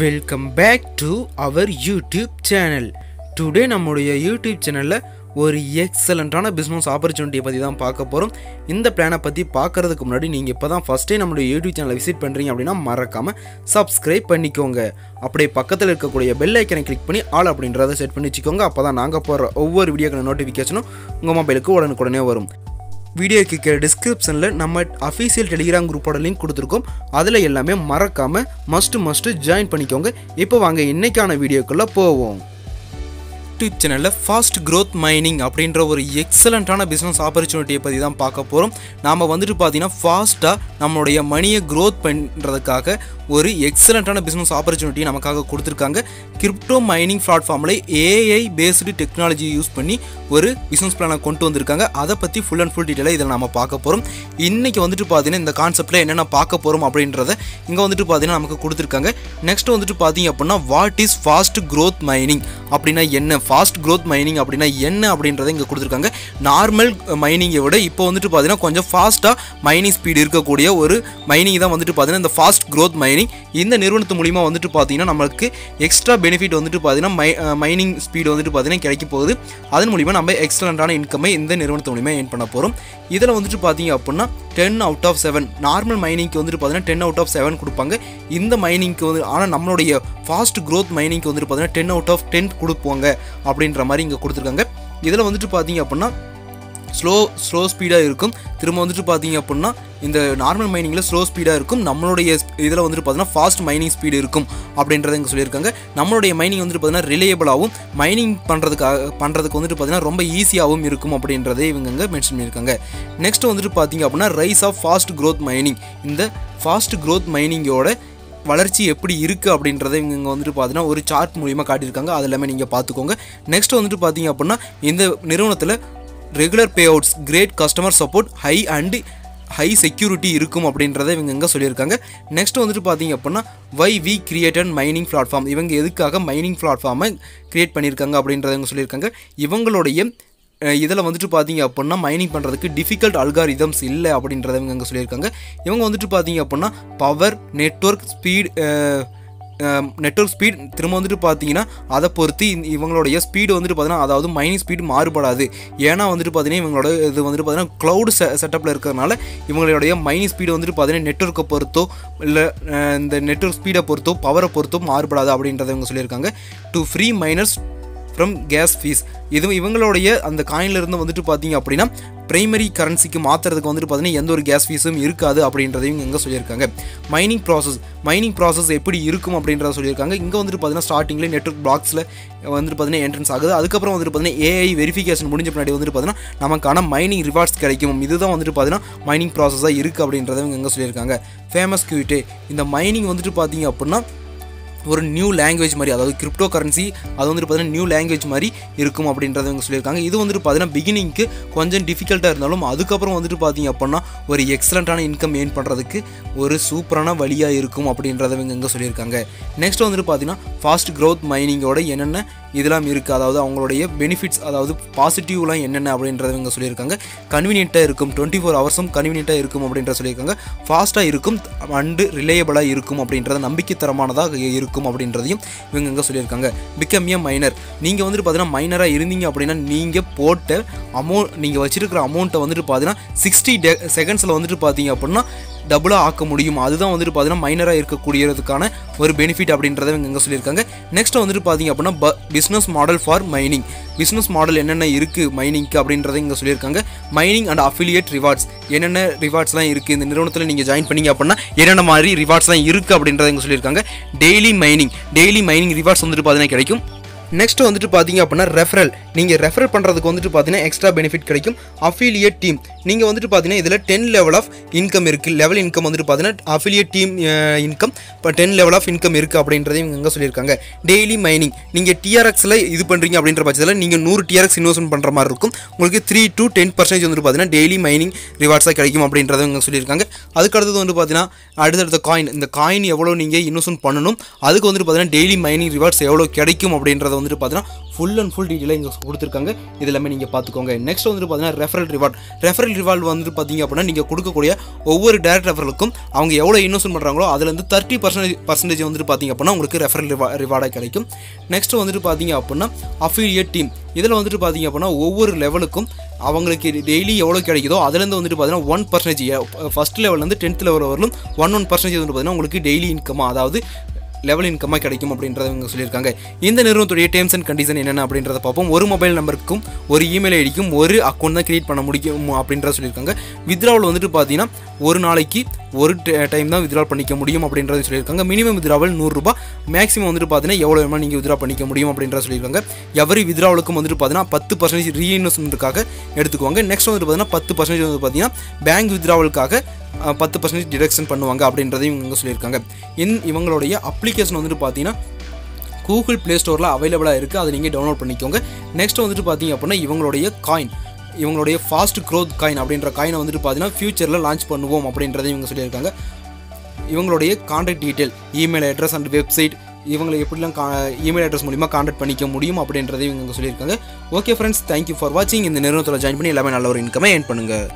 Welcome back to our YouTube channel today நம்முடைய YouTube சேனலில் ஒரு எக்ஸலண்ட்டான பிஸ்னஸ் ஆப்பர்ச்சுனிட்டியை பற்றி தான் பார்க்க போகிறோம் இந்த பிளானை பற்றி பார்க்கறதுக்கு முன்னாடி நீங்கள் இப்போ தான் ஃபஸ்ட்டே டைம் நம்மளுடைய யூடியூப் சேனலை விசிட் பண்ணுறீங்க அப்படின்னா மறக்காமல் சப்ஸ்கிரைப் பண்ணிக்கோங்க. அப்படியே பக்கத்தில் இருக்கக்கூடிய பெல் ஐக்கனை கிளிக் பண்ணி ஆல் அப்படின்றத செட் பண்ணி வச்சுக்கோங்க. அப்போ தான் நாங்கள் போடுற ஒவ்வொரு வீடியோக்கான நோட்டிஃபிகேஷனும் உங்கள் மொபைலுக்கு உடனுக்குடனே வரும். வீடியோக்கு கீழே டிஸ்கிரிப்ஷனில் நம்ம அஃபீஷியல் டெலிகிராம் குரூப்போட லிங்க் கொடுத்துருக்கோம். அதில் எல்லாமே மறக்காமல் மஸ்ட்டு மஸ்ட்டு ஜாயின் பண்ணிக்கோங்க. இப்போ வாங்க இன்றைக்கான வீடியோக்குள்ளே போவோம். யூடியூப் சேனலில் ஃபாஸ்ட் க்ரோத் மைனிங் அப்படின்ற ஒரு எக்ஸலண்ட்டான பிஸ்னஸ் ஆப்பர்ச்சுனிட்டியை பற்றி தான் பார்க்க போகிறோம் நாம் வந்துட்டு பார்த்தீங்கன்னா ஃபாஸ்ட்டாக நம்மளுடைய மணியை க்ரோத் பண்ணுறதுக்காக ஒரு எக்ஸலண்ட்டான பிஸ்னஸ் ஆப்பர்ச்சுனிட்டி நமக்காக கொடுத்துருக்காங்க. கிரிப்டோ மைனிங் பிளாட்ஃபார்மில் ஏஐ பேஸ்டு டெக்னாலஜி யூஸ் பண்ணி ஒரு பிஸ்னஸ் பிளானை கொண்டு வந்திருக்காங்க. அதை பற்றி ஃபுல் அண்ட் ஃபுல் டீட்டெயிலாக இதில் நம்ம பார்க்க போகிறோம் இன்றைக்கி வந்துட்டு பார்த்தீங்கன்னா இந்த கான்செப்ட்டில் என்னென்ன பார்க்க போகிறோம் அப்படின்றத இங்கே வந்துட்டு பார்த்தீங்கன்னா நமக்கு கொடுத்துருக்காங்க. நெக்ஸ்ட் வந்துட்டு பார்த்தீங்க அப்படின்னா what is fast growth mining அப்படின்னா என்ன? ஃபாஸ்ட் க்ரோத் மைனிங் அப்படின்னா என்ன அப்படின்றத இங்கே கொடுத்துருக்காங்க. நார்மல் மைனிங்கை விட இப்போ வந்துட்டு பார்த்தீங்கன்னா கொஞ்சம் ஃபாஸ்ட்டாக மைனிங் ஸ்பீடு இருக்கக்கூடிய ஒரு மைனிங் தான் வந்துட்டு பார்த்தீங்கன்னா இந்த ஃபாஸ்ட் க்ரோத் மைனிங் இந்த நிறுவனத்து மூலிமா வந்துட்டு பார்த்தீங்கன்னா நம்மளுக்கு எக்ஸ்ட்ரா பெனிஃபிட் வந்துட்டு பார்த்தீங்கன்னா மை மைனிங் ஸ்பீடு வந்துட்டு பார்த்தீங்கன்னா கிடைக்க போகுது. அதன் மூலிமா நம்ம எக்ஸலண்ட்டான இன்கம்மை இந்த நிறுவனத்து மூலிமா ஏன் பண்ண போகிறோம் இதில் வந்துட்டு பார்த்தீங்க அப்படின்னா ten out of seven normal மைனிங்க்கு வந்துட்டு பார்த்தீங்கன்னா டென் அவுட் ஆஃப் செவன் கொடுப்பாங்க. இந்த மைனிங்க்கு வந்து ஆனால் நம்மளுடைய ஃபாஸ்ட் க்ரோத் மைனிங்க்கு வந்துட்டு பார்த்தீங்கன்னா டென் அவுட் ஆஃப் டென் கொடுப்பாங்க அப்படின்ற மாதிரி இங்கே கொடுத்துருக்காங்க. இதில் வந்துட்டு பார்த்தீங்க அப்படின்னா ஸ்லோ ஸ்லோ ஸ்பீடாக இருக்கும். திரும்ப வந்துட்டு பார்த்தீங்க அப்படின்னா இந்த நார்மல் மைனிங்கில் ஸ்லோ ஸ்பீடாக இருக்கும். நம்மளுடைய இதில் வந்துட்டு பார்த்தீங்கன்னா ஃபாஸ்ட் மைனிங் ஸ்பீடு இருக்கும் அப்படின்றத இங்கே சொல்லியிருக்காங்க நம்மளுடைய மைனிங் வந்துட்டு பார்த்தீங்கன்னா ரிலேயபிளாகவும் மைனிங் பண்ணுறதுக்காக பண்ணுறதுக்கு வந்துட்டு பார்த்தீங்கன்னா ரொம்ப ஈஸியாகவும் இருக்கும் அப்படின்றதே இவங்க இங்கே மென்ஷன் பண்ணியிருக்காங்க நெக்ஸ்ட் வந்துட்டு பார்த்தீங்க அப்படின்னா rise of fast growth mining இந்த ஃபாஸ்ட் க்ரோத் மைனிங்கோட வளர்ச்சி எப்படி இருக்குது அப்படின்றத இவங்க இங்கே வந்துட்டு பார்த்தீங்கன்னா ஒரு சார்ட் மூலியமாக காட்டியிருக்காங்க அது எல்லாமே நீங்கள் பார்த்துக்கோங்க நெக்ஸ்ட் வந்துட்டு பார்த்தீங்க அப்படின்னா இந்த நிறுவனத்தில் regular payouts great customer support high and high security இருக்கும் அப்படின்றத இவங்க எங்கே சொல்லியிருக்காங்க. நெக்ஸ்ட் வந்துட்டு பார்த்தீங்க அப்படின்னா why we created mining platform இவங்க எதுக்காக மைனிங் பிளாட்ஃபார்மை கிரியேட் பண்ணியிருக்காங்க அப்படின்றத இவங்க சொல்லியிருக்காங்க. இவங்களுடைய இதில் வந்துட்டு பார்த்தீங்க அப்படின்னா மைனிங் பண்ணுறதுக்கு டிஃபிகல்ட் அல்காரிதம்ஸ் இல்லை அப்படின்றத இவங்க இங்கே சொல்லியிருக்காங்க. இவங்க வந்துட்டு பார்த்தீங்க அப்படின்னா power network speed network speed திரும்ப வந்துட்டு பார்த்தீங்கன்னா அதை பொறுத்து இவங்களுடைய ஸ்பீடு வந்துட்டு பார்த்தீங்கன்னா அதாவது மைனிங் ஸ்பீடு மாறுபடாது. ஏன்னா வந்துட்டு பார்த்தீங்கன்னா இவங்களோட இது வந்துட்டு பார்த்தீங்கன்னா க்ளவுட் செ செட்டப்பில் இருக்கிறதுனால இவங்களுடைய மைனிங் ஸ்பீடு வந்துட்டு பார்த்தீங்கன்னா நெட்ஒர்க்கை பொறுத்தோ இல்லை இந்த நெட்ஒர்க் ஸ்பீடை பொறுத்தோ பவரை பொறுத்தோ மாறுபடாது அப்படின்றத இவங்க சொல்லியிருக்காங்க. To free miners from gas fees இது இவங்களுடைய அந்த காயின்லேருந்து வந்துட்டு பார்த்தீங்க அப்படின்னா பிரைமரி கரன்சிக்கு மாற்றுறதுக்கு வந்துட்டு பார்த்தீங்கன்னா எந்த ஒரு கேஸ் ஃபீஸும் இருக்காது அப்படின்றதையும் இங்கே சொல்லியிருக்காங்க. மைனிங் ப்ராசஸ் மைனிங் ப்ராசஸ் எப்படி இருக்கும் அப்படின்றத சொல்லியிருக்காங்க. இங்கே வந்துட்டு பார்த்தீங்கன்னா ஸ்டார்டிங்கில் நெட்ஒர்க் பிளாக்ஸில் வந்துட்டு பார்த்தீங்கன்னா என்ட்ரன்ஸ் ஆகுது. அதுக்கப்புறம் வந்துட்டு பார்த்தீங்கன்னா ஏஐ வெரிஃபிகேஷன் முடிஞ்ச பின்னாடி வந்துட்டு பார்த்தீங்கன்னா நமக்கான மைனிங் ரிவார்ட்ஸ் கிடைக்கும். இதுதான் வந்துட்டு பார்த்தீங்கன்னா மைனிங் ப்ராசஸாக இருக்குது அப்படின்றத இங்கே சொல்லியிருக்காங்க. ஃபேமஸ் கியூட்டே இந்த மைனிங் வந்துட்டு பார்த்தீங்க அப்படின்னா ஒரு நியூ லாங்குவேஜ் மாதிரி அதாவது கிரிப்டோ கரன்சி அது வந்துட்டு பார்த்தீங்கன்னா நியூ லாங்குவேஜ் மாதிரி இருக்கும் அப்படின்றத இவங்க சொல்லியிருக்காங்க. இது வந்துட்டு பார்த்தீங்கன்னா பிகினிங்க்கு கொஞ்சம் டிஃபிகல்ட்டாக இருந்தாலும் அதுக்கப்புறம் வந்துட்டு பார்த்தீங்க அப்படின்னா ஒரு எக்ஸலண்ட்டான இன்கம் ஏர்ன் பண்ணுறதுக்கு ஒரு சூப்பரான வழியாக இருக்கும் அப்படின்றத இவங்க இங்கே சொல்லியிருக்காங்க. நெக்ஸ்ட் வந்துட்டு பார்த்தீங்கன்னா ஃபாஸ்ட் க்ரோத் மைனிங்கோட என்னென்ன இதெல்லாம் இருக்குது அதாவது அவங்களுடைய பெனிஃபிட்ஸ் அதாவது பாசிட்டிவ்லாம் என்னென்ன அப்படின்றத இவங்க சொல்லியிருக்காங்க. கன்வீனியண்ட்டாக இருக்கும். டுவெண்ட்டி ஃபோர் ஹவர்ஸும் கன்வீனியண்ட்டாக இருக்கும் அப்படின்ற சொல்லியிருக்காங்க. ஃபாஸ்ட்டாக இருக்கும். அண்டு ரிலேயபிளாக இருக்கும் அப்படின்றத நம்பிக்கைத்தரமானதாக இருக்கும் அப்படின்றதையும் இவங்க இங்கே சொல்லியிருக்காங்க. பிகம் ஏ மைனர் நீங்கள் வந்துட்டு பார்த்தீங்கன்னா மைனராக இருந்தீங்க அப்படின்னா நீங்கள் போட்ட அமௌண்ட் நீங்கள் வச்சிருக்கிற அமௌண்ட்டை வந்துட்டு பார்த்தீங்கன்னா சிக்ஸ்டி டே செகண்ட்ஸில் வந்துட்டு பார்த்தீங்க அப்படின்னா டபுளாக ஆக்க முடியும். அதுதான் வந்துட்டு பார்த்தீங்கன்னா மைனராக இருக்கக்கூடியதுக்கான ஒரு பெனிஃபிட் அப்படின்றத இவங்க இங்கே சொல்லியிருக்காங்க. நெக்ஸ்ட் வந்துட்டு பார்த்தீங்க அப்படின்னா ப business model for mining business model என்னென்ன இருக்குது மைனிங்க்கு அப்படின்றத இங்கே சொல்லியிருக்காங்க. மைனிங் அண்ட் அஃபிலியேட் ரிவார்ட்ஸ் என்னென்ன ரிவார்ட்ஸ்லாம் இருக்குது இந்த நிறுவனத்தில் நீங்கள் ஜாயின் பண்ணீங்க அப்படின்னா என்னென்ன மாதிரி ரிவார்ட்ஸ்லாம் இருக்குது அப்படின்றத இங்கே சொல்லியிருக்காங்க. Daily mining daily mining rewards வந்துட்டு பார்த்தீங்கன்னா கிடைக்கும். நெக்ஸ்ட் வந்துட்டு பார்த்தீங்க அப்படின்னா ரெஃபரல் நீங்கள் ரெஃபர் பண்ணுறதுக்கு வந்துட்டு பார்த்தீங்கன்னா எக்ஸ்ட்ரா பெனிஃபிட் கிடைக்கும். அஃபிலியேட் டீம் நீங்கள் வந்துட்டு பார்த்தீங்கன்னா இதில் டென் லெவல் ஆஃப் இன்கம் இருக்குது லெவல் இன்கம் வந்துட்டு பார்த்தீங்கன்னா அஃபிலியேட் டீம் இன்கம் இப்போ டென் லெவல் ஆஃப் இன்கம் இருக்குது அப்படின்றதையும் இங்கே சொல்லியிருக்காங்க. டெய்லி மைனிங் நீங்கள் டிஆர்எக்ஸில் இது பண்ணுறீங்க அப்படின்ற பட்சத்தில் நீங்கள் நூறு டிஆர்எக்ஸ் இன்வெஸ்ட்மெண்ட் பண்ணுற மாதிரி இருக்கும். உங்களுக்கு த்ரீ டு டென் பர்சன்டேஜ் வந்துட்டு பார்த்தீங்கன்னா டெய்லி மைனிங் ரிவார்ட்ஸாக கிடைக்கும் அப்படின்றத இங்கே சொல்லியிருக்காங்க. அதுக்கு அடுத்தது வந்து பார்த்தீங்கன்னா அடுத்தடுத்த காயின் இந்த காயின் எவ்வளோ நீங்கள் இன்வெஸ்ட்மெண்ட் பண்ணணும்? அதுக்கு வந்துட்டு பார்த்தீங்கன்னா டெய்லி மைனிங் ரிவார்ட்ஸ் எவ்வளோ கிடைக்கும் அப்படின்றத வந்துட்டு பார்த்தீங்கன்னா ஃபுல் அண்ட் ஃபுல் டீட்டெயிலாக இங்கே கொடுத்துருக்காங்க. இது எல்லாமே நீங்கள் பார்த்துக்கோங்க. நெக்ஸ்ட் வந்துட்டு பார்த்தீங்கன்னா ரெஃபரல் ரிவார்ட் ரெஃபரல் ரிவார்ட் வந்துட்டு பார்த்தீங்க அப்படின்னா நீங்கள் கொடுக்கக்கூடிய ஒவ்வொரு டேரக்ட் ரெஃபரலுக்கும் அவங்க எவ்வளோ இன்வெஸ்ட் பண்ணுறாங்களோ அதுலேருந்து தேர்ட்டி பர்சன்டேஜ் பர்சன்டேஜ் வந்துட்டு பார்த்தீங்க அப்படின்னா உங்களுக்கு ரெஃபரல் ரிவா ரிவார்டாக கிடைக்கும். நெக்ஸ்ட் வந்துட்டு பார்த்தீங்க அப்படின்னா அஃபீலியேட் டீம் இதில் வந்துட்டு பார்த்தீங்க அப்படின்னா ஒவ்வொரு லெவலுக்கும் அவங்களுக்கு டெய்லி எவ்வளோ கிடைக்குதோ அதுலேருந்து வந்துட்டு பார்த்தீங்கன்னா ஒன் பர்சன்டேஜ் ஃபஸ்ட் லெவல்லேருந்து டென்த் லெவல் வரலும் ஒன் ஒன் பர்சன்டேஜ் வந்து பார்த்தீங்கன்னா உங்களுக்கு டெய்லி இன்கமாக அதாவது லெவல் இன்கமாக கிடைக்கும் அப்படின்றத இவங்க சொல்லியிருக்காங்க. இந்த நிறுவனத்துடைய டேர்ம்ஸ் அண்ட் கண்டிஷன் என்னென்ன அப்படின்றத பார்ப்போம். ஒரு மொபைல் நம்பருக்கும் ஒரு இமெயில் ஐடிக்கும் ஒரு அக்கௌண்ட் தான் கிரியேட் பண்ண முடியும் அப்படின்றத சொல்லியிருக்காங்க. வித்ராவில் வந்துட்டு பார்த்தீங்கன்னா ஒரு நாளைக்கு ஒரு டைம் தான் வித்ரா பண்ணிக்க முடியும் அப்படின்றத சொல்லியிருக்காங்க. மினிமம் வித்ராவல் நூறுரூபா மேக்ஸிமம் வந்துட்டு பார்த்தீங்கன்னா எவ்வளோ வேணுமா நீங்கள் வித்ரா பண்ணிக்க முடியும் அப்படின்றத சொல்லியிருக்காங்க. எவரி வித்ராவலுக்கும் வந்துட்டு பார்த்தீங்கன்னா பத்து பர்சன்டேஜ் ரீஇன்வெஸ்ட்மெண்ட்டுக்காக எடுத்துக்குவாங்க. நெக்ஸ்ட் வந்துட்டு பார்த்தீங்கன்னா பத்து பர்சன்டேஜ் வந்து பார்த்தீங்கன்னா பேங்க் வித்ராவலுக்காக பத்து பர்சன்டேஜ் டிடக்ஷன் பண்ணுவாங்க அப்படின்றதையும் இவங்க சொல்லியிருக்காங்க. இன் இவங்களுடைய அப்ளிகேஷன் வந்துட்டு பார்த்தீங்கன்னா கூகுள் ப்ளே ஸ்டோரில் அவைலபிளாக இருக்குது அதை நீங்கள் டவுன்லோட் பண்ணிக்கோங்க. நெக்ஸ்ட் வந்துட்டு பார்த்தீங்க அப்படின்னா இவங்களுடைய காயின் இவங்களுடைய ஃபாஸ்ட் க்ரோத் காயின் அப்படின்ற காயினை வந்துட்டு பார்த்தீங்கன்னா ஃபியூச்சரில் லான்ச் பண்ணுவோம் அப்படின்றதையும் இவங்க சொல்லியிருக்காங்க. இவங்களுடைய contact detail email address and website இவங்களை எப்படிலாம் கா இமெயில் அட்ரஸ் மூலிமா கான்டாக்ட் பண்ணிக்க முடியும் அப்படின்றதையும் இவங்க சொல்லியிருக்காங்க. ஓகே ஃப்ரெண்ட்ஸ் தேங்க்யூ ஃபார் வாட்சிங் இந்த நிறுவனத்தில் ஜாயின் பண்ணி எல்லாமே நல்ல ஒரு இன்கமே ஏன் பண்ணுங்கள்